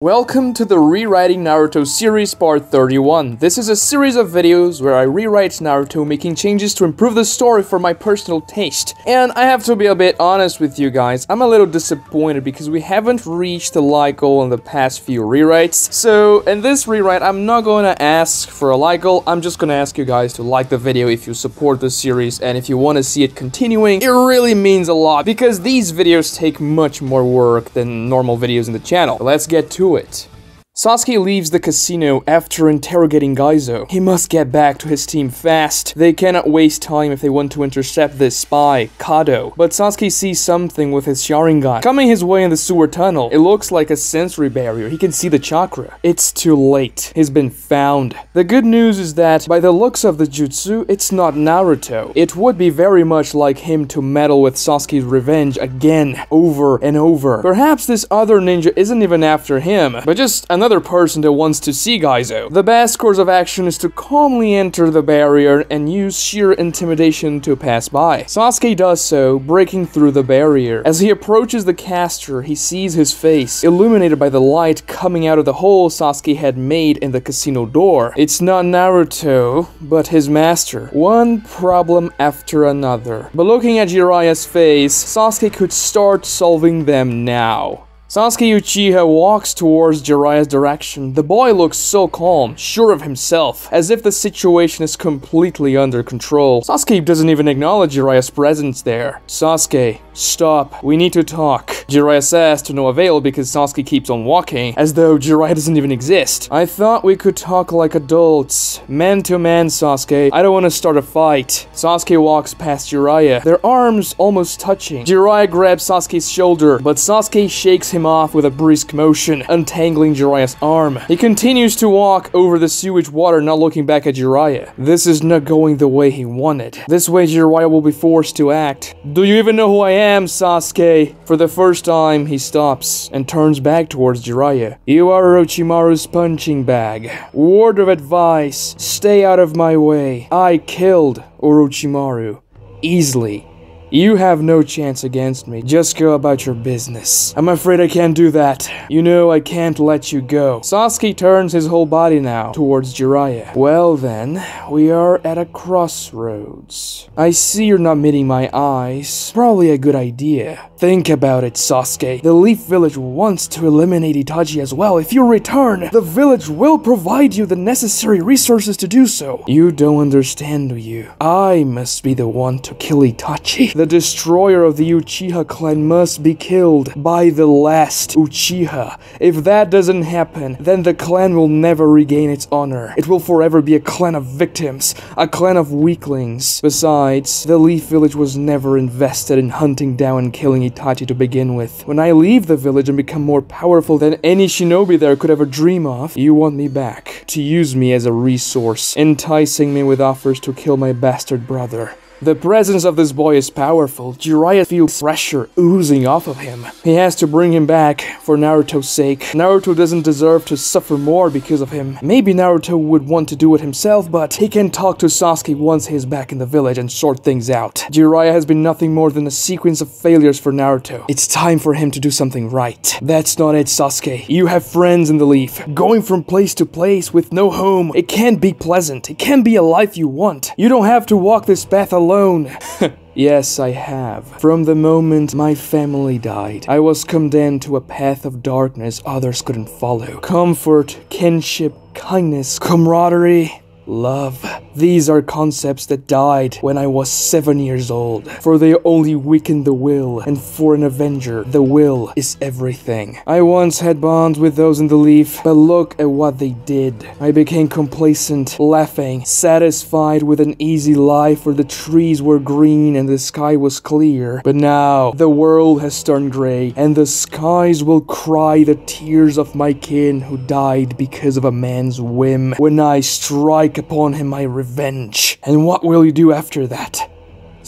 Welcome to the Rewriting Naruto series part 31. This is a series of videos where I rewrite Naruto making changes to improve the story for my personal taste. And I have to be a bit honest with you guys, I'm a little disappointed because we haven't reached the like goal in the past few rewrites. So in this rewrite, I'm not gonna ask for a like goal, I'm just gonna ask you guys to like the video if you support the series and if you want to see it continuing, it really means a lot because these videos take much more work than normal videos in the channel. Let's get to it. Sasuke leaves the casino after interrogating Gaizo. He must get back to his team fast. They cannot waste time if they want to intercept this spy, Kado. But Sasuke sees something with his Sharingan. Coming his way in the sewer tunnel, it looks like a sensory barrier. He can see the chakra. It's too late. He's been found. The good news is that, by the looks of the jutsu, it's not Naruto. It would be very much like him to meddle with Sasuke's revenge again, over and over. Perhaps this other ninja isn't even after him, but just another another person that wants to see Gaizo. The best course of action is to calmly enter the barrier and use sheer intimidation to pass by. Sasuke does so, breaking through the barrier. As he approaches the caster, he sees his face, illuminated by the light coming out of the hole Sasuke had made in the casino door. It's not Naruto, but his master. One problem after another. But looking at Jiraiya's face, Sasuke could start solving them now. Sasuke Uchiha walks towards Jiraiya's direction. The boy looks so calm, sure of himself, as if the situation is completely under control. Sasuke doesn't even acknowledge Jiraiya's presence there. Sasuke, stop, we need to talk. Jiraiya says to no avail because Sasuke keeps on walking, as though Jiraiya doesn't even exist. I thought we could talk like adults, man to man, Sasuke. I don't want to start a fight. Sasuke walks past Jiraiya, their arms almost touching. Jiraiya grabs Sasuke's shoulder, but Sasuke shakes him him off with a brisk motion, untangling Jiraiya's arm. He continues to walk over the sewage water, not looking back at Jiraiya. This is not going the way he wanted. This way Jiraiya will be forced to act. Do you even know who I am, Sasuke? For the first time, he stops and turns back towards Jiraiya. You are Orochimaru's punching bag. Word of advice, stay out of my way. I killed Orochimaru. Easily. You have no chance against me. Just go about your business. I'm afraid I can't do that. You know I can't let you go. Sasuke turns his whole body now towards Jiraiya. Well then, we are at a crossroads. I see you're not meeting my eyes. Probably a good idea. Think about it, Sasuke. The Leaf Village wants to eliminate Itachi as well. If you return, the village will provide you the necessary resources to do so. You don't understand, do you? I must be the one to kill Itachi. The destroyer of the Uchiha clan must be killed by the last Uchiha. If that doesn't happen, then the clan will never regain its honor. It will forever be a clan of victims, a clan of weaklings. Besides, the Leaf Village was never invested in hunting down and killing Itachi to begin with. When I leave the village and become more powerful than any shinobi there could ever dream of, you want me back, to use me as a resource, enticing me with offers to kill my bastard brother. The presence of this boy is powerful. Jiraiya feels pressure oozing off of him. He has to bring him back for Naruto's sake. Naruto doesn't deserve to suffer more because of him. Maybe Naruto would want to do it himself, but he can talk to Sasuke once he's back in the village and sort things out. Jiraiya has been nothing more than a sequence of failures for Naruto. It's time for him to do something right. That's not it, Sasuke. You have friends in the Leaf. Going from place to place with no home, it can't be pleasant. It can't be a life you want. You don't have to walk this path alone alone. yes, I have. From the moment my family died, I was condemned to a path of darkness others couldn't follow. Comfort, kinship, kindness, camaraderie, love. These are concepts that died when I was 7 years old, for they only weaken the will, and for an Avenger, the will is everything. I once had bonds with those in the Leaf, but look at what they did. I became complacent, laughing, satisfied with an easy life where the trees were green and the sky was clear. But now, the world has turned grey, and the skies will cry the tears of my kin who died because of a man's whim. When I strike upon him I revenge. And what will you do after that?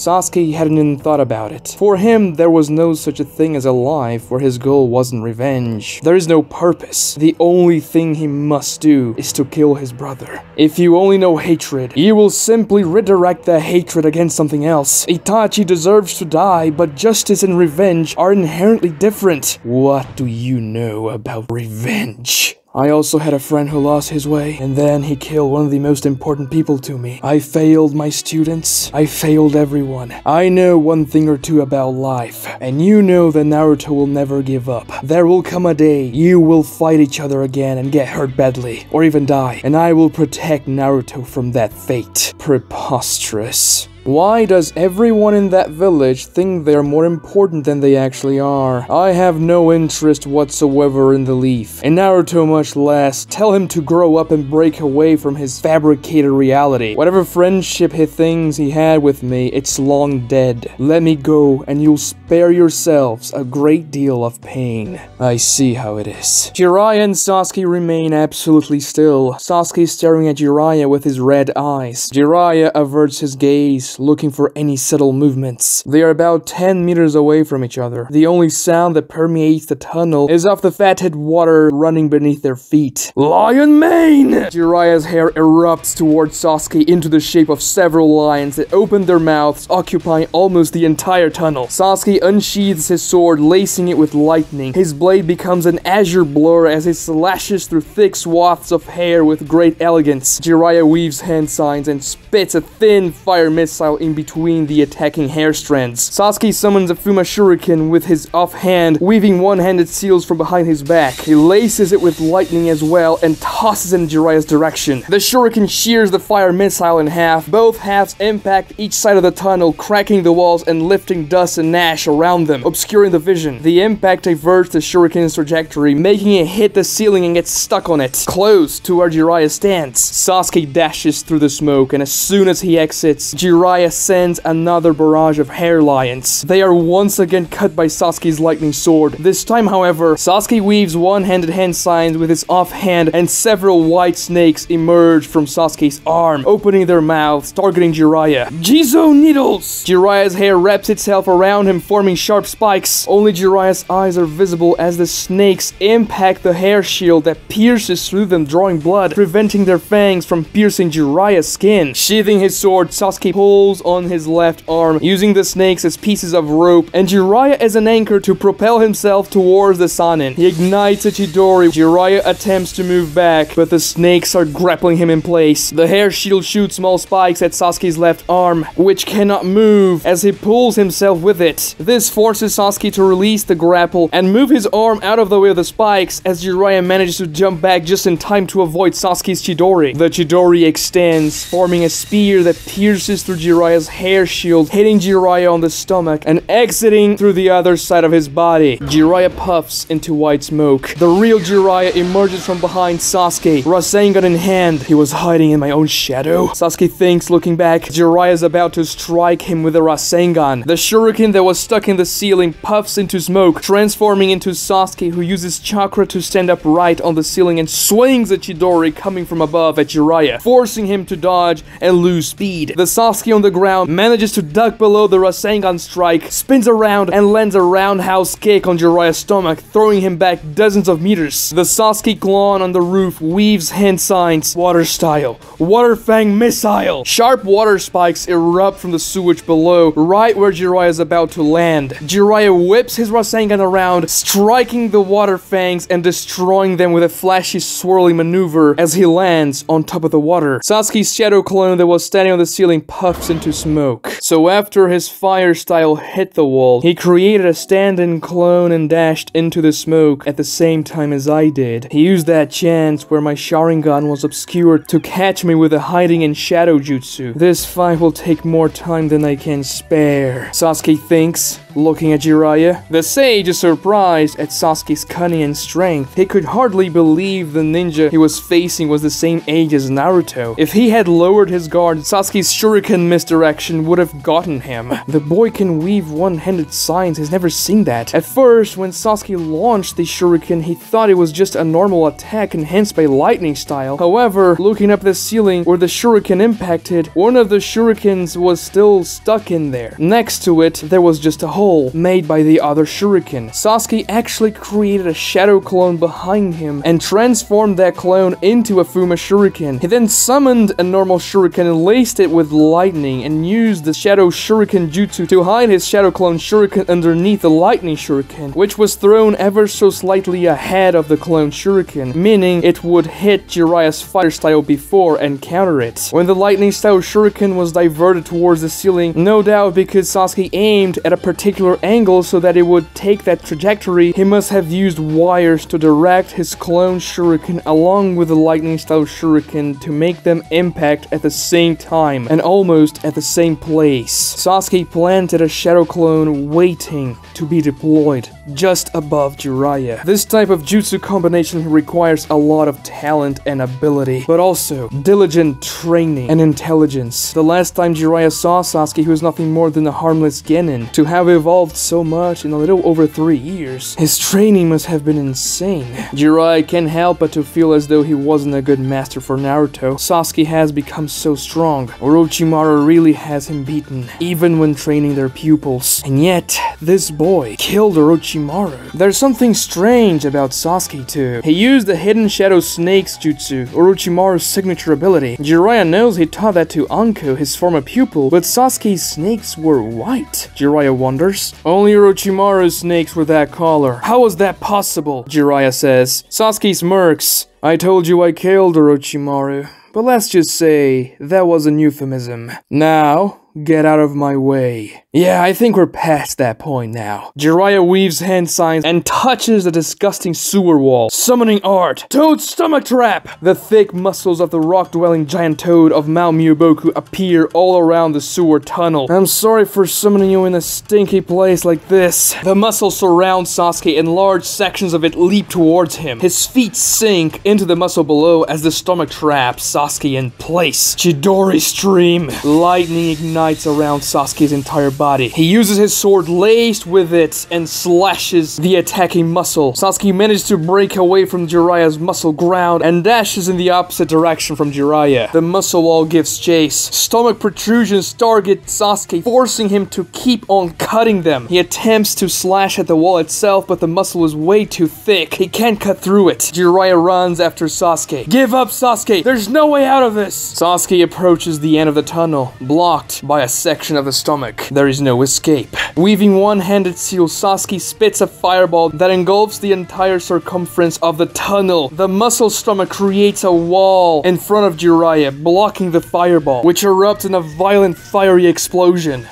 Sasuke hadn't even thought about it. For him, there was no such a thing as a life where his goal wasn't revenge. There is no purpose. The only thing he must do is to kill his brother. If you only know hatred, you will simply redirect that hatred against something else. Itachi deserves to die, but justice and revenge are inherently different. What do you know about revenge? I also had a friend who lost his way, and then he killed one of the most important people to me. I failed my students. I failed everyone. I know one thing or two about life, and you know that Naruto will never give up. There will come a day you will fight each other again and get hurt badly, or even die, and I will protect Naruto from that fate. Preposterous. Why does everyone in that village think they're more important than they actually are? I have no interest whatsoever in the leaf, and Naruto much less. Tell him to grow up and break away from his fabricated reality. Whatever friendship he thinks he had with me, it's long dead. Let me go, and you'll spare yourselves a great deal of pain. I see how it is. Jiraiya and Sasuke remain absolutely still. Sasuke staring at Jiraiya with his red eyes. Jiraiya averts his gaze looking for any subtle movements. They are about 10 meters away from each other. The only sound that permeates the tunnel is of the fathead water running beneath their feet. Lion mane! Jiraiya's hair erupts towards Sasuke into the shape of several lions that open their mouths, occupying almost the entire tunnel. Sasuke unsheathes his sword, lacing it with lightning. His blade becomes an azure blur as it slashes through thick swaths of hair with great elegance. Jiraiya weaves hand signs and spits a thin fire missile in between the attacking hair strands. Sasuke summons a Fuma Shuriken with his offhand, weaving one-handed seals from behind his back. He laces it with lightning as well and tosses in Jiraiya's direction. The Shuriken shears the fire missile in half. Both halves impact each side of the tunnel, cracking the walls and lifting dust and ash around them, obscuring the vision. The impact diverts the Shuriken's trajectory, making it hit the ceiling and get stuck on it, close to where Jiraiya stands. Sasuke dashes through the smoke, and as soon as he exits, Jiraiya Jiraiya sends another barrage of hair lions. They are once again cut by Sasuke's lightning sword. This time, however, Sasuke weaves one-handed hand signs with his offhand and several white snakes emerge from Sasuke's arm, opening their mouths, targeting Jiraiya. Jizo needles! Jiraiya's hair wraps itself around him, forming sharp spikes. Only Jiraiya's eyes are visible as the snakes impact the hair shield that pierces through them, drawing blood, preventing their fangs from piercing Jiraiya's skin. Sheathing his sword, Sasuke pulls pulls on his left arm, using the snakes as pieces of rope, and Jiraiya as an anchor to propel himself towards the Sannin. He ignites a Chidori. Jiraiya attempts to move back, but the snakes are grappling him in place. The hair shield shoots small spikes at Sasuke's left arm, which cannot move as he pulls himself with it. This forces Sasuke to release the grapple and move his arm out of the way of the spikes as Jiraiya manages to jump back just in time to avoid Sasuke's Chidori. The Chidori extends, forming a spear that pierces through Jiraiya's hair shield, hitting Jiraiya on the stomach and exiting through the other side of his body. Jiraiya puffs into white smoke. The real Jiraiya emerges from behind Sasuke, Rasengan in hand. He was hiding in my own shadow. Sasuke thinks, looking back, Jiraiya is about to strike him with a Rasengan. The shuriken that was stuck in the ceiling puffs into smoke, transforming into Sasuke who uses chakra to stand upright on the ceiling and swings a Chidori coming from above at Jiraiya, forcing him to dodge and lose speed. The Sasuke on on the ground, manages to duck below the Rasengan strike, spins around and lands a roundhouse kick on Jiraiya's stomach, throwing him back dozens of meters. The Sasuke clone on the roof weaves hand signs, water style, water fang missile. Sharp water spikes erupt from the sewage below, right where Jiraiya is about to land. Jiraiya whips his Rasengan around, striking the water fangs and destroying them with a flashy swirling maneuver as he lands on top of the water. Sasuke's shadow clone that was standing on the ceiling puffs into smoke. So after his fire style hit the wall, he created a stand-in clone and dashed into the smoke at the same time as I did. He used that chance where my Sharingan was obscured to catch me with a hiding in shadow jutsu. This fight will take more time than I can spare. Sasuke thinks, looking at Jiraiya. The sage is surprised at Sasuke's cunning and strength. He could hardly believe the ninja he was facing was the same age as Naruto. If he had lowered his guard, Sasuke's shuriken misdirection would have gotten him. The boy can weave one-handed signs, he's never seen that. At first, when Sasuke launched the shuriken, he thought it was just a normal attack enhanced by lightning style. However, looking up the ceiling where the shuriken impacted, one of the shurikens was still stuck in there. Next to it, there was just a hole made by the other shuriken. Sasuke actually created a shadow clone behind him and transformed that clone into a Fuma shuriken. He then summoned a normal shuriken and laced it with lightning and used the shadow shuriken jutsu to hide his shadow clone shuriken underneath the lightning shuriken, which was thrown ever so slightly ahead of the clone shuriken, meaning it would hit Jiraiya's fire style before and counter it. When the lightning style shuriken was diverted towards the ceiling, no doubt because Sasuke aimed at a particular angle so that it would take that trajectory, he must have used wires to direct his clone shuriken along with the lightning style shuriken to make them impact at the same time and almost at the same place. Sasuke planted a shadow clone waiting to be deployed just above Jiraiya. This type of jutsu combination requires a lot of talent and ability, but also diligent training and intelligence. The last time Jiraiya saw Sasuke, he was nothing more than a harmless genin. To have evolved so much in a little over three years, his training must have been insane. Jiraiya can't help but to feel as though he wasn't a good master for Naruto. Sasuke has become so strong. Orochimaru really has him beaten, even when training their pupils. And yet, this boy killed Orochimaru. There's something strange about Sasuke too. He used the Hidden Shadow Snake's jutsu, Orochimaru's signature ability. Jiraiya knows he taught that to Anko, his former pupil, but Sasuke's snakes were white. Jiraiya wonders. Only Orochimaru's snakes were that color. How was that possible? Jiraiya says. Sasuke smirks. I told you I killed Orochimaru. But let's just say that was an euphemism. Now, get out of my way. Yeah, I think we're past that point now. Jiraiya weaves hand signs and touches the disgusting sewer wall, summoning art. Toad's stomach trap! The thick muscles of the rock-dwelling giant toad of Mount Myoboku appear all around the sewer tunnel. I'm sorry for summoning you in a stinky place like this. The muscle surrounds Sasuke and large sections of it leap towards him. His feet sink into the muscle below as the stomach traps Sasuke in place. Chidori stream. Lightning ignites around Sasuke's entire body. He uses his sword laced with it and slashes the attacking muscle. Sasuke manages to break away from Jiraiya's muscle ground and dashes in the opposite direction from Jiraiya. The muscle wall gives chase. Stomach protrusions target Sasuke, forcing him to keep on cutting them. He attempts to slash at the wall itself, but the muscle is way too thick. He can't cut through it. Jiraiya runs after Sasuke. Give up, Sasuke! There's no way out of this! Sasuke approaches the end of the tunnel, blocked by a section of the stomach. There is no escape. Weaving one-handed seal, Sasuke spits a fireball that engulfs the entire circumference of the tunnel. The muscle stomach creates a wall in front of Jiraiya, blocking the fireball, which erupts in a violent fiery explosion.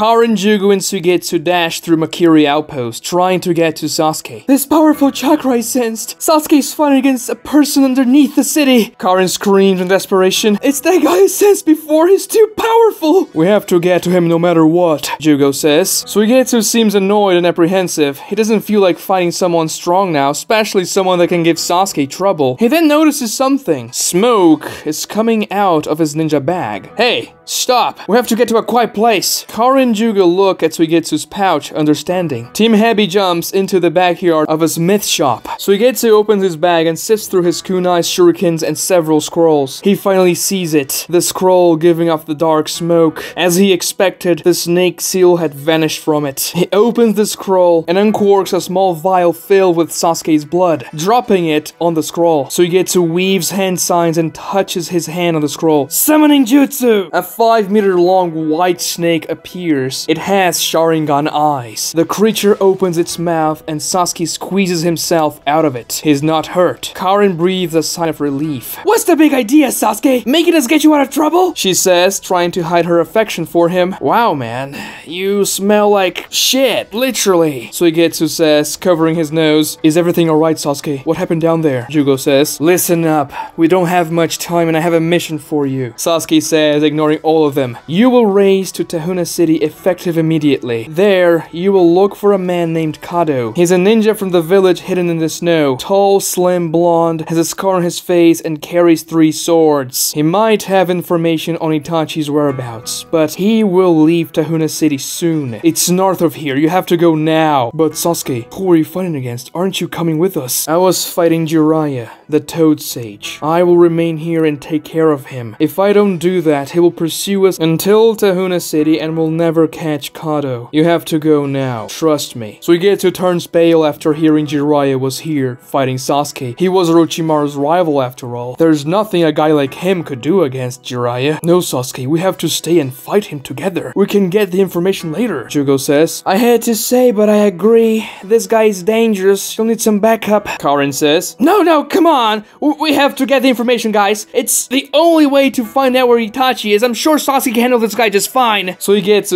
Karin, Jugo, and Suigetsu dash through Makiri outpost, trying to get to Sasuke. This powerful chakra I sensed. Sasuke is fighting against a person underneath the city! Karin screams in desperation. It's that guy I sensed before, he's too powerful! We have to get to him no matter what, Jugo says. Suigetsu seems annoyed and apprehensive. He doesn't feel like fighting someone strong now, especially someone that can give Sasuke trouble. He then notices something. Smoke is coming out of his ninja bag. Hey, stop! We have to get to a quiet place. Karin Jugo look at Suigetsu's pouch, understanding. Team Hebi jumps into the backyard of a smith shop. Suigetsu opens his bag and sifts through his kunai, shurikens, and several scrolls. He finally sees it, the scroll giving off the dark smoke. As he expected, the snake seal had vanished from it. He opens the scroll and uncorks a small vial filled with Sasuke's blood, dropping it on the scroll. Suigetsu weaves hand signs and touches his hand on the scroll. Summoning Jutsu! A 5 meter long white snake appears it has Sharingan eyes. The creature opens its mouth and Sasuke squeezes himself out of it. He's not hurt. Karin breathes a sigh of relief. What's the big idea, Sasuke? Making us get you out of trouble? She says, trying to hide her affection for him. Wow, man. You smell like shit, literally. Suigetsu says, covering his nose. Is everything alright, Sasuke? What happened down there? Jugo says, Listen up. We don't have much time and I have a mission for you. Sasuke says, ignoring all of them. You will race to Tahuna City effective immediately. There, you will look for a man named Kado. He's a ninja from the village hidden in the snow. Tall, slim, blonde, has a scar on his face, and carries three swords. He might have information on Itachi's whereabouts, but he will leave Tahuna City soon. It's north of here, you have to go now. But Sasuke, who are you fighting against? Aren't you coming with us? I was fighting Jiraiya, the Toad Sage. I will remain here and take care of him. If I don't do that, he will pursue us until Tahuna City and will never catch Kado. You have to go now. Trust me. So Suigetsu turns pale after hearing Jiraiya was here, fighting Sasuke. He was Orochimaru's rival after all. There's nothing a guy like him could do against Jiraiya. No, Sasuke, we have to stay and fight him together. We can get the information later, Jugo says. I had to say, but I agree. This guy is dangerous. You'll need some backup. Karin says. No, no, come on. We have to get the information, guys. It's the only way to find out where Itachi is. I'm sure Sasuke can handle this guy just fine.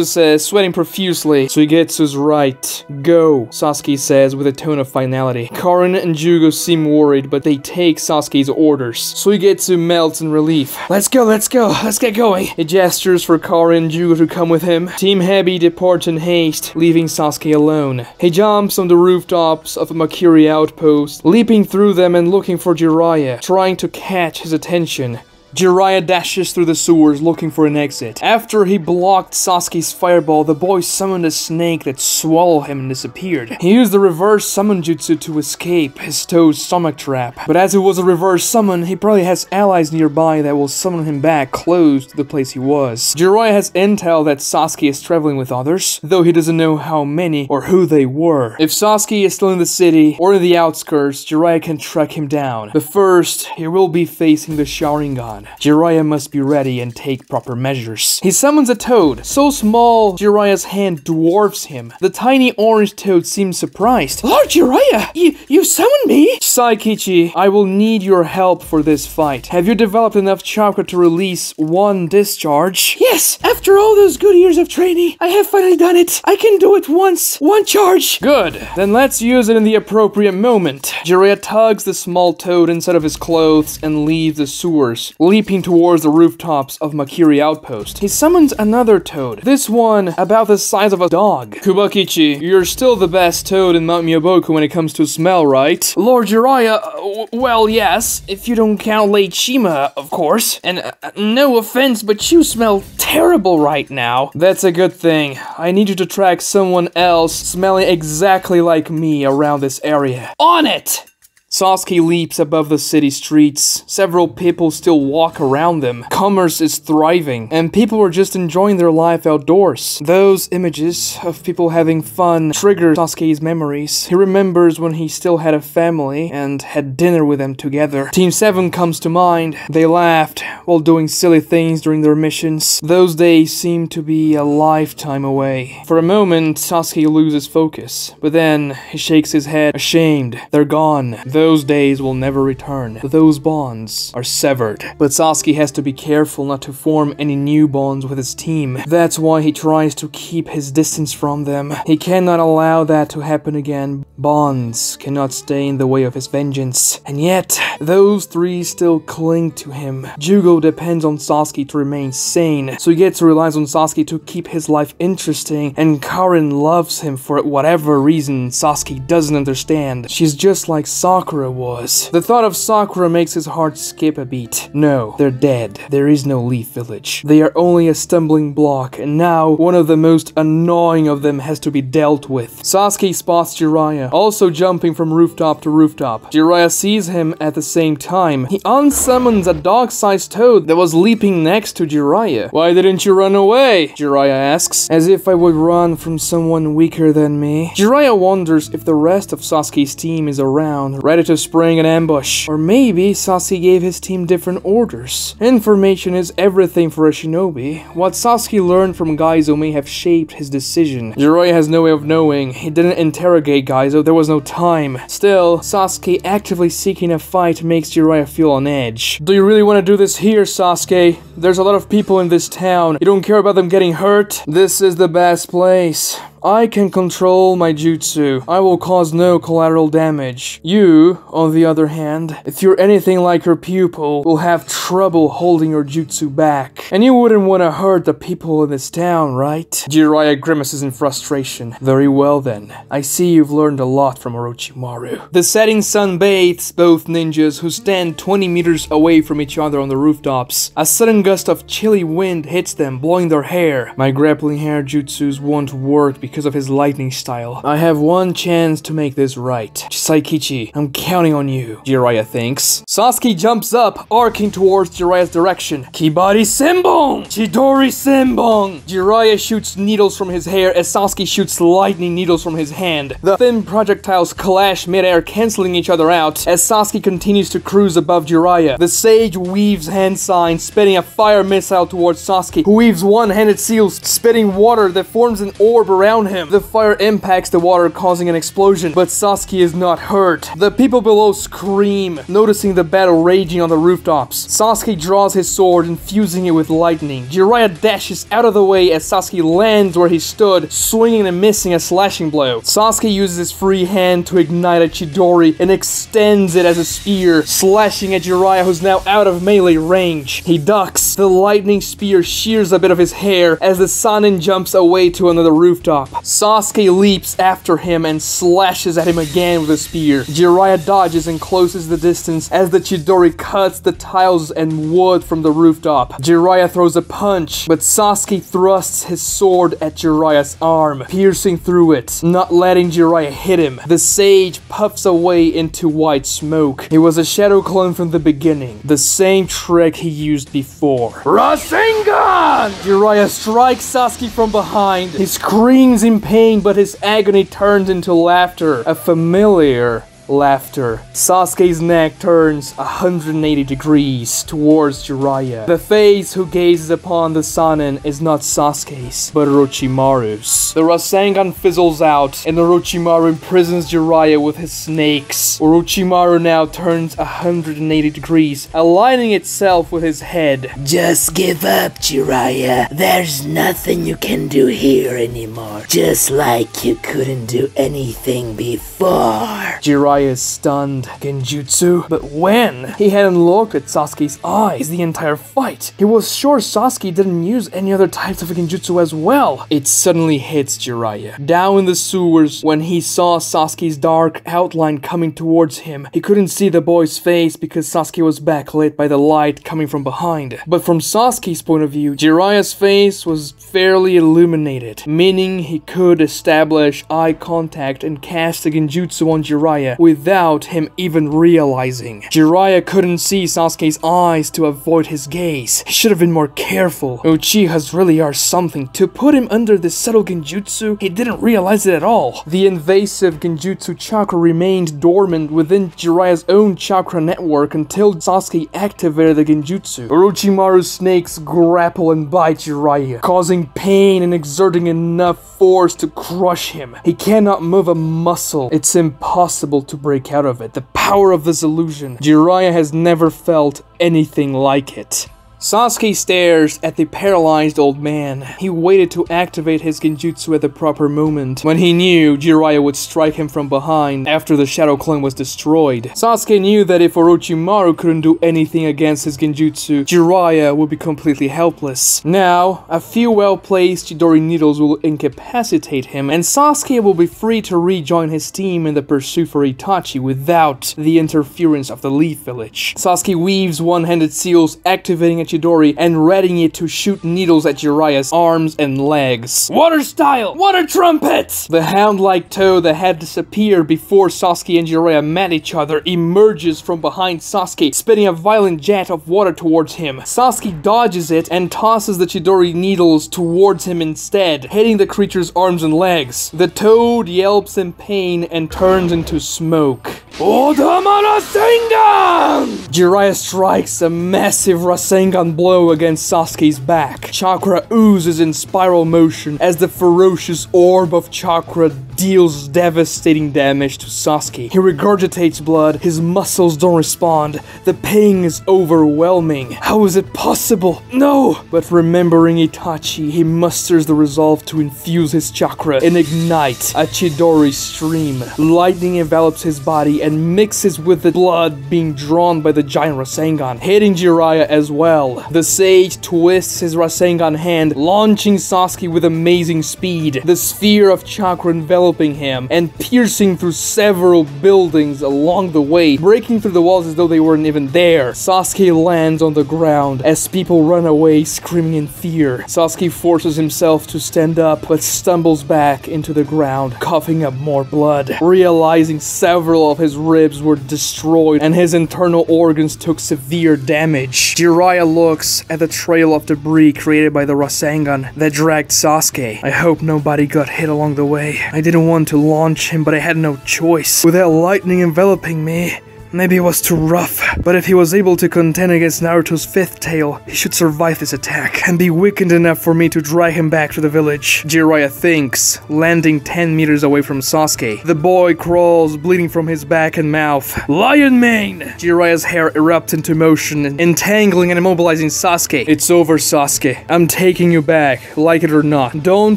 Suigetsu says, uh, sweating profusely. Suigetsu's right. Go, Sasuke says with a tone of finality. Karin and Jugo seem worried, but they take Sasuke's orders. Suigetsu melts in relief. Let's go, let's go, let's get going. He gestures for Karin and Jugo to come with him. Team Hebi departs in haste, leaving Sasuke alone. He jumps on the rooftops of a Makiri outpost, leaping through them and looking for Jiraiya, trying to catch his attention. Jiraiya dashes through the sewers looking for an exit. After he blocked Sasuke's fireball, the boy summoned a snake that swallowed him and disappeared. He used the reverse summon jutsu to escape his toad's stomach trap. But as it was a reverse summon, he probably has allies nearby that will summon him back close to the place he was. Jiraiya has intel that Sasuke is traveling with others, though he doesn't know how many or who they were. If Sasuke is still in the city or in the outskirts, Jiraiya can track him down. But first, he will be facing the Sharingan. Jiraiya must be ready and take proper measures. He summons a toad. So small, Jiraiya's hand dwarfs him. The tiny orange toad seems surprised. Lord Jiraiya, you, you summoned me? Saikichi, I will need your help for this fight. Have you developed enough chakra to release one discharge? Yes, after all those good years of training, I have finally done it. I can do it once, one charge. Good, then let's use it in the appropriate moment. Jiraiya tugs the small toad inside of his clothes and leaves the sewers leaping towards the rooftops of Makiri Outpost. He summons another toad, this one about the size of a dog. Kubakichi, you're still the best toad in Mount Myoboku when it comes to smell, right? Lord Jiraiya, uh, well, yes, if you don't count Late Shima, of course. And uh, no offense, but you smell terrible right now. That's a good thing. I need you to track someone else smelling exactly like me around this area. On it! Sasuke leaps above the city streets. Several people still walk around them. Commerce is thriving, and people are just enjoying their life outdoors. Those images of people having fun trigger Sasuke's memories. He remembers when he still had a family and had dinner with them together. Team 7 comes to mind. They laughed while doing silly things during their missions. Those days seem to be a lifetime away. For a moment, Sasuke loses focus, but then he shakes his head, ashamed. They're gone. Those days will never return. Those bonds are severed. But Sasuke has to be careful not to form any new bonds with his team. That's why he tries to keep his distance from them. He cannot allow that to happen again. Bonds cannot stay in the way of his vengeance. And yet, those three still cling to him. Jugo depends on Sasuke to remain sane. Suigetsu relies on Sasuke to keep his life interesting. And Karin loves him for whatever reason Sasuke doesn't understand. She's just like Sakura was. The thought of Sakura makes his heart skip a beat. No, they're dead. There is no Leaf Village. They are only a stumbling block, and now one of the most annoying of them has to be dealt with. Sasuke spots Jiraiya, also jumping from rooftop to rooftop. Jiraiya sees him at the same time. He unsummons a dog-sized toad that was leaping next to Jiraiya. Why didn't you run away? Jiraiya asks, as if I would run from someone weaker than me. Jiraiya wonders if the rest of Sasuke's team is around, ready to spring an ambush. Or maybe Sasuke gave his team different orders. Information is everything for a shinobi. What Sasuke learned from Gaizo may have shaped his decision. Jiraiya has no way of knowing. He didn't interrogate Gaizo, there was no time. Still, Sasuke actively seeking a fight makes Jiraiya feel on edge. Do you really want to do this here, Sasuke? There's a lot of people in this town. You don't care about them getting hurt? This is the best place. I can control my jutsu. I will cause no collateral damage. You, on the other hand, if you're anything like your pupil, will have trouble holding your jutsu back. And you wouldn't want to hurt the people in this town, right? Jiraiya grimaces in frustration. Very well then. I see you've learned a lot from Orochimaru. The setting sun bathes both ninjas who stand 20 meters away from each other on the rooftops. A sudden gust of chilly wind hits them, blowing their hair. My grappling hair jutsus won't work because of his lightning style. I have one chance to make this right. Saikichi, I'm counting on you, Jiraiya thinks. Sasuke jumps up, arcing towards Jiraiya's direction. Kebari Senbon! Chidori Senbon! Jiraiya shoots needles from his hair as Sasuke shoots lightning needles from his hand. The thin projectiles clash midair, canceling each other out as Sasuke continues to cruise above Jiraiya. The sage weaves hand signs, spitting a fire missile towards Sasuke, who weaves one-handed seals, spitting water that forms an orb around him. The fire impacts the water, causing an explosion, but Sasuke is not hurt. The people below scream, noticing the battle raging on the rooftops. Sasuke draws his sword, infusing it with lightning. Jiraiya dashes out of the way as Sasuke lands where he stood, swinging and missing a slashing blow. Sasuke uses his free hand to ignite a Chidori and extends it as a spear, slashing at Jiraiya who's now out of melee range. He ducks. The lightning spear shears a bit of his hair as the Sannin jumps away to another rooftop. Sasuke leaps after him and slashes at him again with a spear. Jiraiya dodges and closes the distance as the Chidori cuts the tiles and wood from the rooftop. Jiraiya throws a punch, but Sasuke thrusts his sword at Jiraiya's arm, piercing through it, not letting Jiraiya hit him. The sage puffs away into white smoke. He was a shadow clone from the beginning, the same trick he used before. Rasengan! Jiraiya strikes Sasuke from behind. He screams in pain, but his agony turns into laughter, a familiar laughter. Sasuke's neck turns 180 degrees towards Jiraiya. The face who gazes upon the Sannin is not Sasuke's, but Orochimaru's. The Rasengan fizzles out, and Orochimaru imprisons Jiraiya with his snakes. Orochimaru now turns 180 degrees, aligning itself with his head. Just give up, Jiraiya. There's nothing you can do here anymore. Just like you couldn't do anything before. Jiraiya is stunned. Genjutsu? But when? He hadn't looked at Sasuke's eyes the entire fight. He was sure Sasuke didn't use any other types of genjutsu as well. It suddenly hits Jiraiya. Down in the sewers, when he saw Sasuke's dark outline coming towards him, he couldn't see the boy's face because Sasuke was backlit by the light coming from behind. But from Sasuke's point of view, Jiraiya's face was fairly illuminated, meaning he could establish eye contact and cast a genjutsu on Jiraiya without him even realizing. Jiraiya couldn't see Sasuke's eyes to avoid his gaze. He should have been more careful. Uchihas really are something. To put him under this subtle genjutsu, he didn't realize it at all. The invasive genjutsu chakra remained dormant within Jiraiya's own chakra network until Sasuke activated the genjutsu. Orochimaru's snakes grapple and bite Jiraiya, causing pain and exerting enough force to crush him. He cannot move a muscle. It's impossible to break out of it. The power of this illusion. Jiraiya has never felt anything like it. Sasuke stares at the paralyzed old man. He waited to activate his genjutsu at the proper moment, when he knew Jiraiya would strike him from behind after the Shadow Clone was destroyed. Sasuke knew that if Orochimaru couldn't do anything against his genjutsu, Jiraiya would be completely helpless. Now, a few well-placed Chidori needles will incapacitate him, and Sasuke will be free to rejoin his team in the pursuit for Itachi without the interference of the Leaf Village. Sasuke weaves one-handed seals, activating a Chidori and readying it to shoot needles at Jiraiya's arms and legs. Water style! Water trumpet! The hound-like toe that had disappeared before Sasuke and Jiraiya met each other emerges from behind Sasuke, spitting a violent jet of water towards him. Sasuke dodges it and tosses the Chidori needles towards him instead, hitting the creature's arms and legs. The toad yelps in pain and turns into smoke. Odama Rasengan! Jiraiya strikes a massive Rasengan blow against Sasuke's back. Chakra oozes in spiral motion as the ferocious orb of chakra deals devastating damage to Sasuke. He regurgitates blood, his muscles don't respond, the pain is overwhelming. How is it possible? No! But remembering Itachi, he musters the resolve to infuse his chakra and ignite a Chidori stream. Lightning envelops his body and mixes with the blood being drawn by the giant Rasengan, hitting Jiraiya as well. The sage twists his Rasengan hand, launching Sasuke with amazing speed. The sphere of chakra enveloping him and piercing through several buildings along the way, breaking through the walls as though they weren't even there. Sasuke lands on the ground as people run away screaming in fear. Sasuke forces himself to stand up but stumbles back into the ground, coughing up more blood. Realizing several of his ribs were destroyed and his internal organs took severe damage. Jiraiya looks at the trail of debris created by the Rasengan that dragged Sasuke. I hope nobody got hit along the way. I didn't want to launch him, but I had no choice. Without lightning enveloping me, Maybe it was too rough, but if he was able to contend against Naruto's fifth tail, he should survive this attack and be weakened enough for me to drag him back to the village. Jiraiya thinks, landing 10 meters away from Sasuke. The boy crawls, bleeding from his back and mouth. Lion Mane! Jiraiya's hair erupts into motion, entangling and immobilizing Sasuke. It's over, Sasuke. I'm taking you back, like it or not. Don't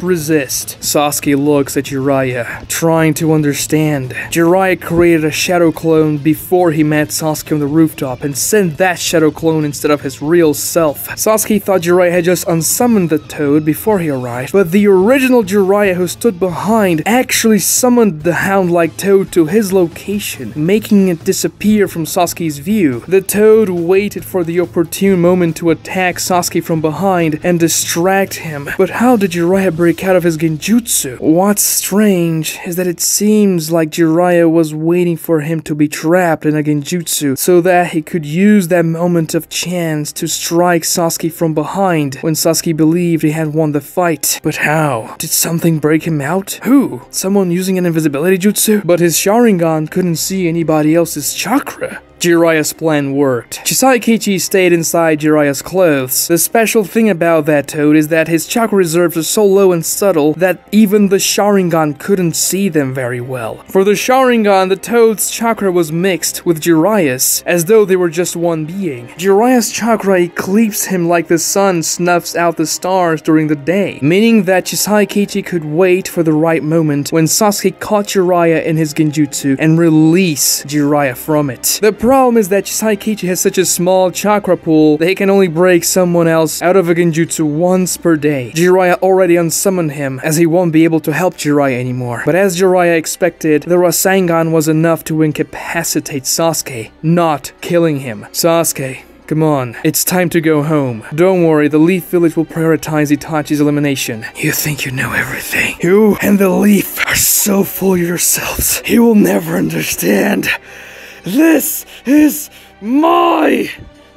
resist. Sasuke looks at Jiraiya, trying to understand. Jiraiya created a shadow clone before he met Sasuke on the rooftop and sent that shadow clone instead of his real self. Sasuke thought Jiraiya had just unsummoned the toad before he arrived, but the original Jiraiya who stood behind actually summoned the hound-like toad to his location, making it disappear from Sasuke's view. The toad waited for the opportune moment to attack Sasuke from behind and distract him. But how did Jiraiya break out of his genjutsu? What's strange is that it seems like Jiraiya was waiting for him to be trapped in a genjutsu so that he could use that moment of chance to strike Sasuke from behind when Sasuke believed he had won the fight. But how? Did something break him out? Who? Someone using an invisibility jutsu? But his Sharingan couldn't see anybody else's chakra. Jiraiya's plan worked. Chisaikichi stayed inside Jiraiya's clothes. The special thing about that toad is that his chakra reserves are so low and subtle that even the Sharingan couldn't see them very well. For the Sharingan, the toad's chakra was mixed with Jiraiya's, as though they were just one being. Jiraiya's chakra eclipsed him like the sun snuffs out the stars during the day, meaning that Chisaikichi could wait for the right moment when Sasuke caught Jiraiya in his genjutsu and release Jiraiya from it. The problem is that Chisaikichi has such a small chakra pool that he can only break someone else out of a genjutsu once per day. Jiraiya already unsummoned him, as he won't be able to help Jiraiya anymore. But as Jiraiya expected, the Rasengan was enough to incapacitate Sasuke, not killing him. Sasuke, Come on, it's time to go home. Don't worry, the Leaf Village will prioritize Itachi's elimination. You think you know everything. You and the Leaf are so full of yourselves. You will never understand. This is my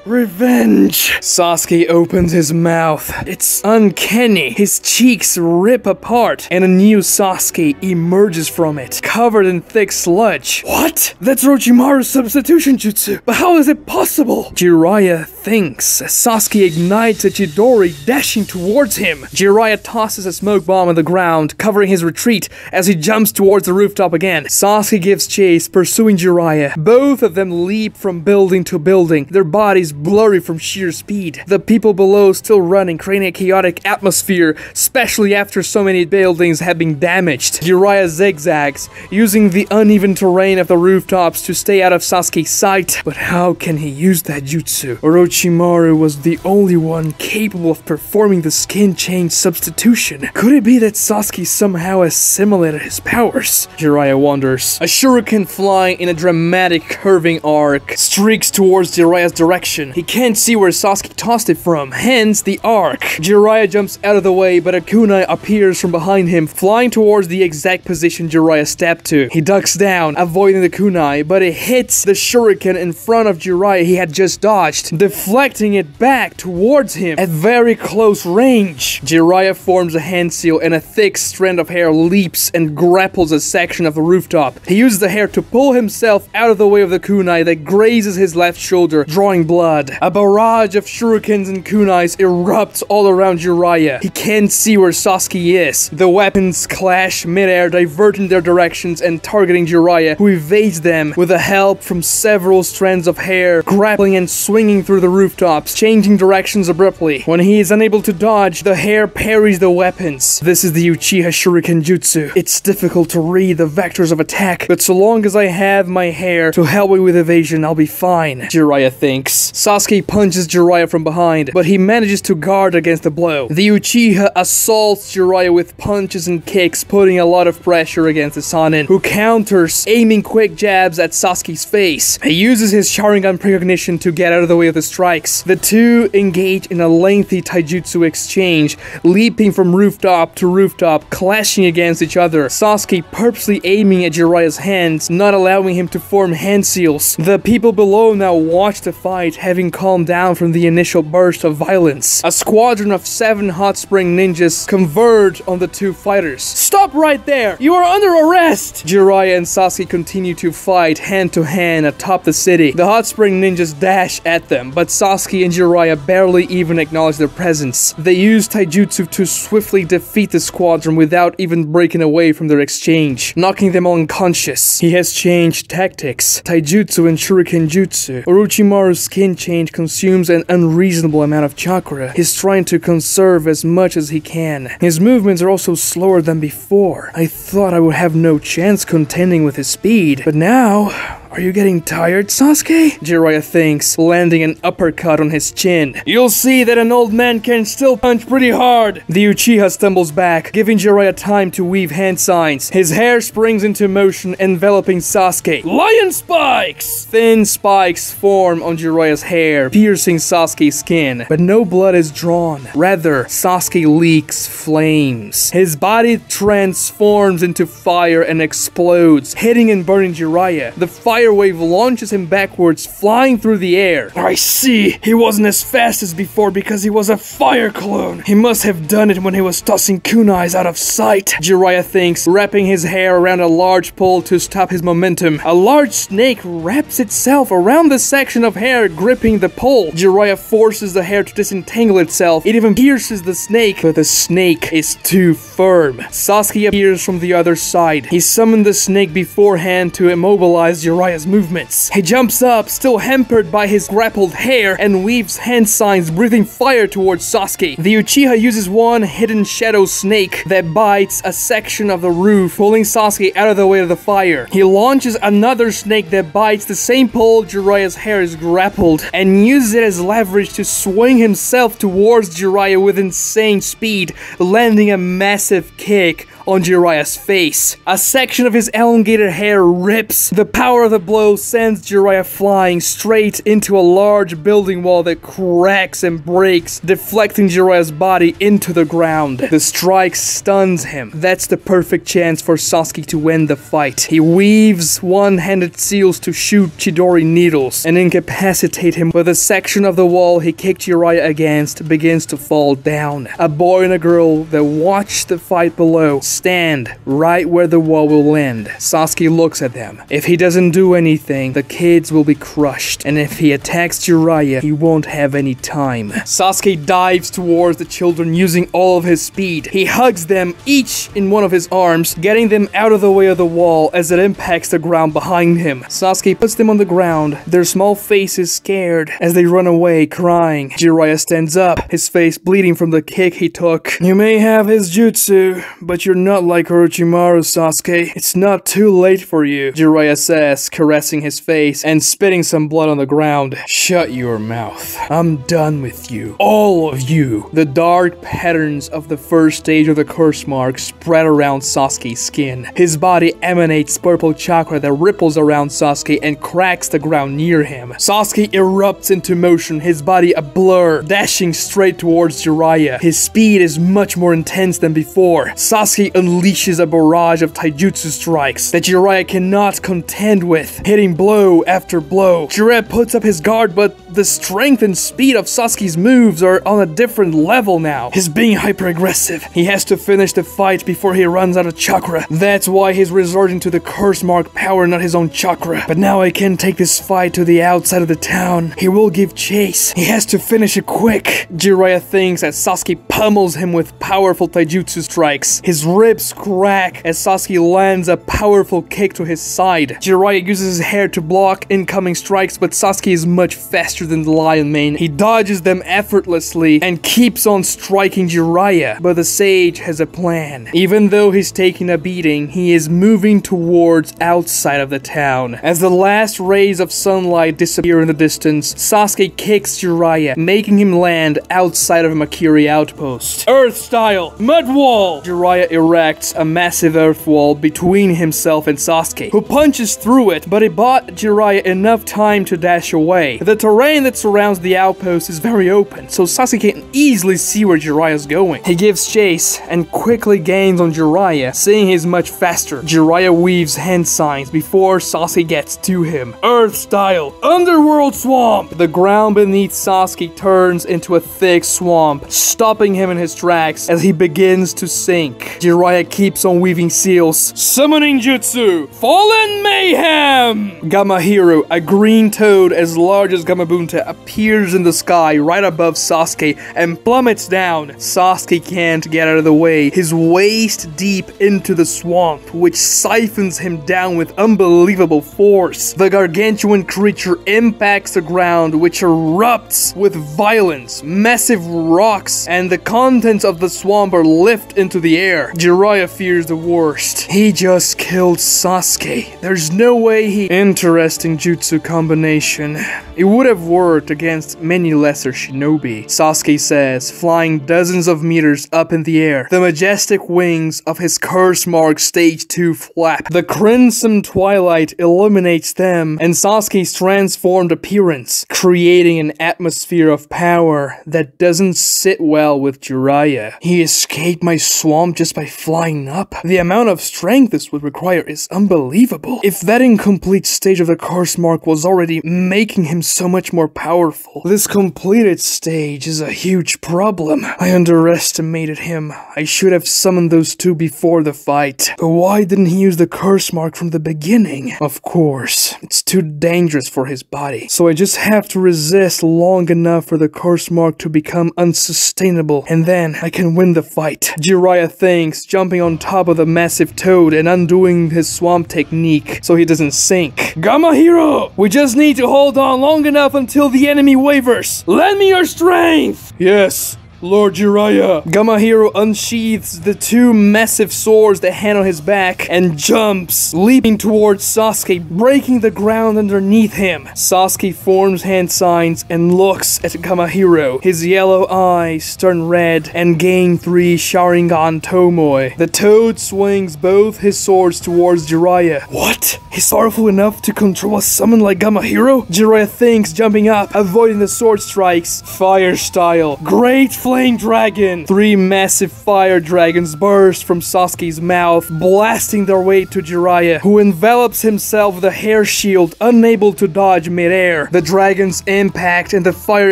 revenge. Sasuke opens his mouth. It's uncanny. His cheeks rip apart, and a new Sasuke emerges from it, covered in thick sludge. What? That's Orochimaru's substitution jutsu. But how is it possible? Jiraiya thinks as Sasuke ignites a Chidori, dashing towards him. Jiraiya tosses a smoke bomb on the ground, covering his retreat as he jumps towards the rooftop again. Sasuke gives chase, pursuing Jiraiya. Both of them leap from building to building, their bodies blurry from sheer speed. The people below still running, creating a chaotic atmosphere, especially after so many buildings have been damaged. Jiraiya zigzags, using the uneven terrain of the rooftops to stay out of Sasuke's sight. But how can he use that jutsu? Orochimaru was the only one capable of performing the skin change substitution. Could it be that Sasuke somehow assimilated his powers? Jiraiya wonders. A shuriken flying in a dramatic curving arc streaks towards Jiraiya's direction. He can't see where Sasuke tossed it from, hence the arc. Jiraiya jumps out of the way, but a kunai appears from behind him, flying towards the exact position Jiraiya stepped to. He ducks down, avoiding the kunai, but it hits the shuriken in front of Jiraiya he had just dodged, deflecting it back towards him at very close range. Jiraiya forms a hand seal and a thick strand of hair leaps and grapples a section of the rooftop. He uses the hair to pull himself out of the way of the kunai that grazes his left shoulder, drawing blood. Blood. A barrage of shurikens and kunais erupts all around Jiraiya. He can't see where Sasuke is. The weapons clash midair, diverting their directions and targeting Jiraiya, who evades them with the help from several strands of hair, grappling and swinging through the rooftops, changing directions abruptly. When he is unable to dodge, the hair parries the weapons. This is the Uchiha Shuriken Jutsu. It's difficult to read the vectors of attack, but so long as I have my hair to help me with evasion, I'll be fine, Jiraiya thinks. Sasuke punches Jiraiya from behind, but he manages to guard against the blow. The Uchiha assaults Jiraiya with punches and kicks, putting a lot of pressure against the Sannin, who counters, aiming quick jabs at Sasuke's face. He uses his Sharingan precognition to get out of the way of the strikes. The two engage in a lengthy taijutsu exchange, leaping from rooftop to rooftop, clashing against each other. Sasuke purposely aiming at Jiraiya's hands, not allowing him to form hand seals. The people below now watch the fight, having calmed down from the initial burst of violence. A squadron of seven hot spring ninjas converge on the two fighters. Stop right there! You are under arrest! Jiraiya and Sasuke continue to fight hand to hand atop the city. The hot spring ninjas dash at them, but Sasuke and Jiraiya barely even acknowledge their presence. They use taijutsu to swiftly defeat the squadron without even breaking away from their exchange, knocking them unconscious. He has changed tactics. Taijutsu and shuriken jutsu. Orochimaru's skin change consumes an unreasonable amount of chakra. He's trying to conserve as much as he can. His movements are also slower than before. I thought I would have no chance contending with his speed, but now are you getting tired, Sasuke? Jiraiya thinks, landing an uppercut on his chin. You'll see that an old man can still punch pretty hard. The Uchiha stumbles back, giving Jiraiya time to weave hand signs. His hair springs into motion, enveloping Sasuke. Lion spikes! Thin spikes form on Jiraiya's hair, piercing Sasuke's skin. But no blood is drawn. Rather, Sasuke leaks flames. His body transforms into fire and explodes, hitting and burning Jiraiya. The fire fire wave launches him backwards, flying through the air. I see. He wasn't as fast as before because he was a fire clone. He must have done it when he was tossing kunais out of sight. Jiraiya thinks, wrapping his hair around a large pole to stop his momentum. A large snake wraps itself around the section of hair gripping the pole. Jiraiya forces the hair to disentangle itself. It even pierces the snake, but the snake is too firm. Sasuke appears from the other side. He summoned the snake beforehand to immobilize Jiraiya Jiraiya's movements. He jumps up, still hampered by his grappled hair, and weaves hand signs, breathing fire towards Sasuke. The Uchiha uses one hidden shadow snake that bites a section of the roof, pulling Sasuke out of the way of the fire. He launches another snake that bites the same pole Jiraiya's hair is grappled, and uses it as leverage to swing himself towards Jiraiya with insane speed, landing a massive kick on Jiraiya's face. A section of his elongated hair rips. The power of the blow sends Jiraiya flying straight into a large building wall that cracks and breaks, deflecting Jiraiya's body into the ground. The strike stuns him. That's the perfect chance for Sasuke to win the fight. He weaves one-handed seals to shoot Chidori needles and incapacitate him, but the section of the wall he kicked Jiraiya against begins to fall down. A boy and a girl that watch the fight below stand right where the wall will land. Sasuke looks at them. If he doesn't do anything, the kids will be crushed, and if he attacks Jiraiya, he won't have any time. Sasuke dives towards the children using all of his speed. He hugs them each in one of his arms, getting them out of the way of the wall as it impacts the ground behind him. Sasuke puts them on the ground, their small faces scared as they run away, crying. Jiraiya stands up, his face bleeding from the kick he took. You may have his jutsu, but you're not like Orochimaru, Sasuke. It's not too late for you, Jiraiya says, caressing his face and spitting some blood on the ground. Shut your mouth. I'm done with you. All of you. The dark patterns of the first stage of the curse mark spread around Sasuke's skin. His body emanates purple chakra that ripples around Sasuke and cracks the ground near him. Sasuke erupts into motion, his body a blur, dashing straight towards Jiraiya. His speed is much more intense than before. Sasuke Unleashes a barrage of taijutsu strikes that Jiraiya cannot contend with, hitting blow after blow. Jiraiya puts up his guard, but the strength and speed of Sasuke's moves are on a different level now. He's being hyper aggressive. He has to finish the fight before he runs out of chakra. That's why he's resorting to the curse mark power, not his own chakra. But now I can take this fight to the outside of the town. He will give chase. He has to finish it quick. Jiraiya thinks as Sasuke pummels him with powerful taijutsu strikes. His ribs crack as Sasuke lands a powerful kick to his side. Jiraiya uses his hair to block incoming strikes, but Sasuke is much faster than the Lion Mane. He dodges them effortlessly and keeps on striking Jiraiya, but the sage has a plan. Even though he's taking a beating, he is moving towards outside of the town. As the last rays of sunlight disappear in the distance, Sasuke kicks Jiraiya, making him land outside of Makiri outpost. Earth style, mud wall! Jiraiya erects a massive earth wall between himself and Sasuke, who punches through it, but it bought Jiraiya enough time to dash away. The terrain that surrounds the outpost is very open, so Sasuke can easily see where Jiraiya's going. He gives chase and quickly gains on Jiraiya, seeing he's much faster. Jiraiya weaves hand signs before Sasuke gets to him. Earth style, underworld swamp! The ground beneath Sasuke turns into a thick swamp, stopping him in his tracks as he begins to sink. Jiraiya keeps on weaving seals. Summoning Jutsu! Fallen Mayhem! Gamahiro, a green toad as large as Gamabunta, appears in the sky right above Sasuke and plummets down. Sasuke can't get out of the way. His waist deep into the swamp, which siphons him down with unbelievable force. The gargantuan creature impacts the ground, which erupts with violence. Massive rocks and the contents of the swamp are lifted into the air. Jiraiya fears the worst. He just killed Sasuke. There's no way he. Interesting jutsu combination. It would have worked against many lesser shinobi, Sasuke says, flying dozens of meters up in the air. The majestic wings of his curse mark stage 2 flap. The crimson twilight illuminates them and Sasuke's transformed appearance, creating an atmosphere of power that doesn't sit well with Jiraiya. He escaped my swamp just by flying up. The amount of strength this would require is unbelievable. If that incomplete stage of the curse mark was already making him so much more powerful, this completed stage is a huge problem. I underestimated him. I should have summoned those two before the fight. But why didn't he use the curse mark from the beginning? Of course, it's too dangerous for his body. So I just have to resist long enough for the curse mark to become unsustainable, and then I can win the fight. Jiraiya thinks, jumping on top of the massive toad and undoing his swamp technique so he doesn't sink. Gamahiro! We just need to hold on long enough until the enemy wavers. Lend me your strength! Yes. Lord Jiraiya. Gamahiro unsheathes the two massive swords that hang on his back and jumps, leaping towards Sasuke, breaking the ground underneath him. Sasuke forms hand signs and looks at Gamahiro. His yellow eyes turn red and gain three Sharingan Tomoe. The toad swings both his swords towards Jiraiya. What? He's powerful enough to control a summon like Gamahiro? Jiraiya thinks, jumping up, avoiding the sword strikes. Fire style. Great Flame Dragon! Three massive fire dragons burst from Sasuke's mouth, blasting their way to Jiraiya, who envelops himself with a hair shield, unable to dodge midair. The dragons impact and the fire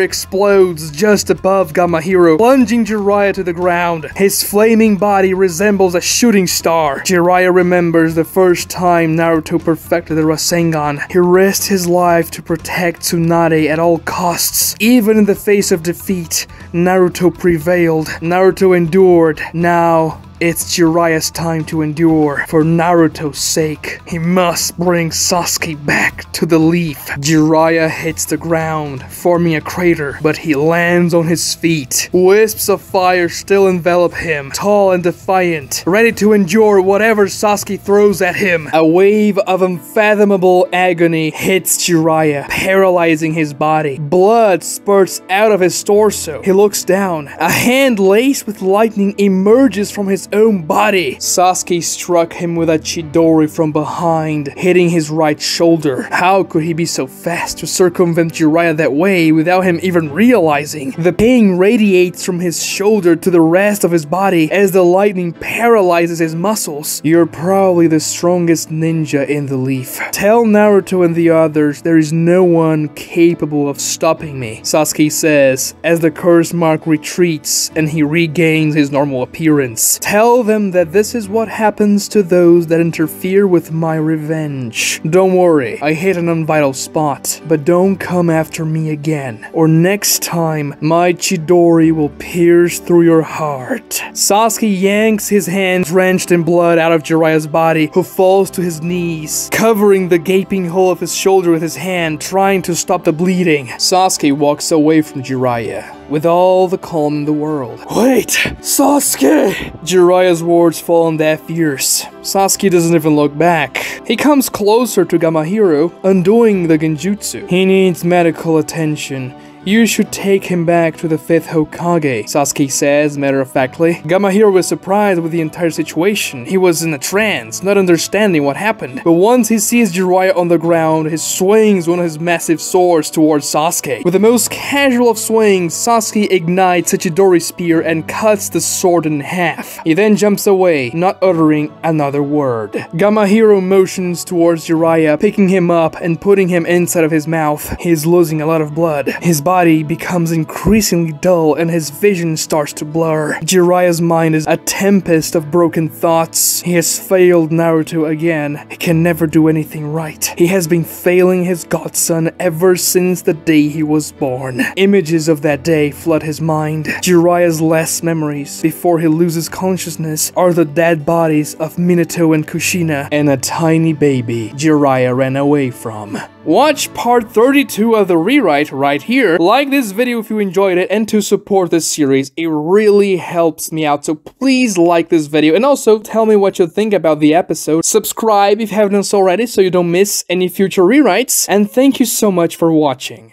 explodes just above Gamahiro, plunging Jiraiya to the ground. His flaming body resembles a shooting star. Jiraiya remembers the first time Naruto perfected the Rasengan. He risked his life to protect Tsunade at all costs. Even in the face of defeat, Naruto prevailed. Naruto endured. Now, it's Jiraiya's time to endure. For Naruto's sake, he must bring Sasuke back to the leaf. Jiraiya hits the ground, forming a crater, but he lands on his feet. Wisps of fire still envelop him, tall and defiant, ready to endure whatever Sasuke throws at him. A wave of unfathomable agony hits Jiraiya, paralyzing his body. Blood spurts out of his torso. He looks down. A hand laced with lightning emerges from his own body. Sasuke struck him with a Chidori from behind, hitting his right shoulder. How could he be so fast to circumvent Jiraiya that way without him even realizing? The pain radiates from his shoulder to the rest of his body as the lightning paralyzes his muscles. You're probably the strongest ninja in the leaf. Tell Naruto and the others there is no one capable of stopping me, Sasuke says as the curse mark retreats and he regains his normal appearance. Tell them that this is what happens to those that interfere with my revenge. Don't worry, I hit an unvital spot, but don't come after me again, or next time my Chidori will pierce through your heart. Sasuke yanks his hand drenched in blood out of Jiraiya's body, who falls to his knees, covering the gaping hole of his shoulder with his hand, trying to stop the bleeding. Sasuke walks away from Jiraiya with all the calm in the world. Wait, Sasuke! Jiraiya's words fall on deaf ears. Sasuke doesn't even look back. He comes closer to Gamahiro, undoing the genjutsu. He needs medical attention. You should take him back to the 5th Hokage, Sasuke says matter-of-factly. Gamahiro was surprised with the entire situation. He was in a trance, not understanding what happened. But once he sees Jiraiya on the ground, he swings one of his massive swords towards Sasuke. With the most casual of swings, Sasuke ignites a Chidori spear and cuts the sword in half. He then jumps away, not uttering another word. Gamahiro motions towards Jiraiya, picking him up and putting him inside of his mouth. He is losing a lot of blood. His body becomes increasingly dull and his vision starts to blur. Jiraiya's mind is a tempest of broken thoughts. He has failed Naruto again. He can never do anything right. He has been failing his godson ever since the day he was born. Images of that day flood his mind. Jiraiya's last memories before he loses consciousness are the dead bodies of Minato and Kushina and a tiny baby Jiraiya ran away from. Watch part 32 of the rewrite right here. Like this video if you enjoyed it and to support this series, it really helps me out. So please like this video and also tell me what you think about the episode. Subscribe if you haven't already so you don't miss any future rewrites. And thank you so much for watching.